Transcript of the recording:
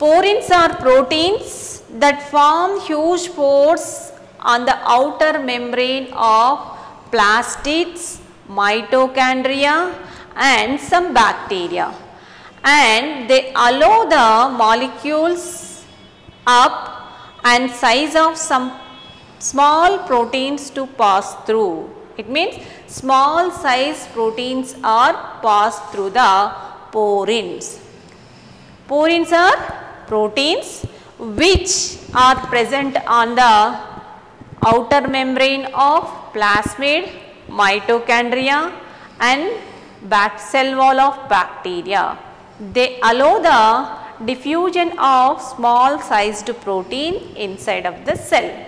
Porins are proteins that form huge pores on the outer membrane of plastids, mitochondria and some bacteria and they allow the molecules up and size of some small proteins to pass through. It means small size proteins are passed through the porins. Porins are proteins which are present on the outer membrane of plasmid, mitochondria and back cell wall of bacteria. They allow the diffusion of small sized protein inside of the cell.